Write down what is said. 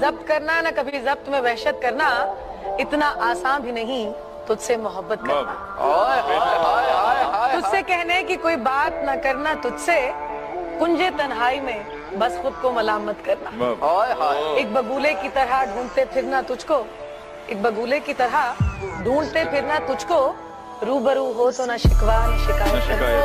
जब्त करना ना कभी जब्त में वहशत करना इतना आसान भी नहीं तुझसे मोहब्बत करना। तुझसे कहने की कोई बात ना करना तुझसे कुंजे तन्हाई में बस खुद को मलामत करना। एक बगुले की तरह ढूंढते फिरना तुझको एक बगुले की तरह ढूंढते फिरना तुझको रूबरू हो तो ना शिकवा शिकायत।